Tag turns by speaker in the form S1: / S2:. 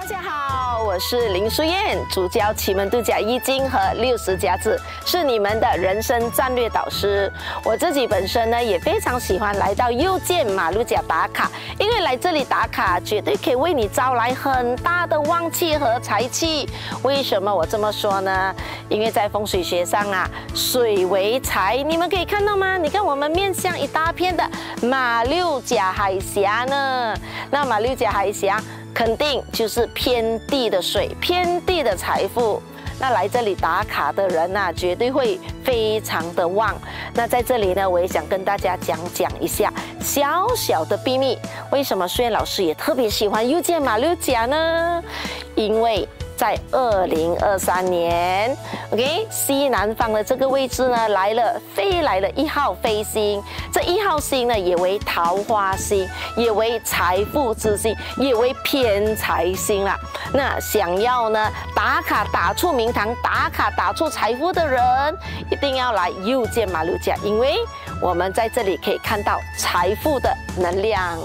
S1: 大家好，我是林淑燕，主教奇门度假易经和六十甲子，是你们的人生战略导师。我自己本身呢，也非常喜欢来到右键马路甲打卡，因为来这里打卡绝对可以为你招来很大的旺气和财气。为什么我这么说呢？因为在风水学上啊，水为财，你们可以看到吗？你看我们面向一大片的马六甲海峡呢，那马六甲海峡。肯定就是偏地的水，偏地的财富。那来这里打卡的人呐，绝对会非常的旺。那在这里呢，我也想跟大家讲讲一下小小的秘密。为什么孙燕老师也特别喜欢遇见马六甲呢？因为。在二零二三年，OK，西南方的这个位置呢，来了飞来了一号飞星，这一号星呢，也为桃花星，也为财富之星，也为偏财星啦。那想要呢打卡打出名堂、打卡打出财富的人，一定要来右键马六甲，因为我们在这里可以看到财富的能量。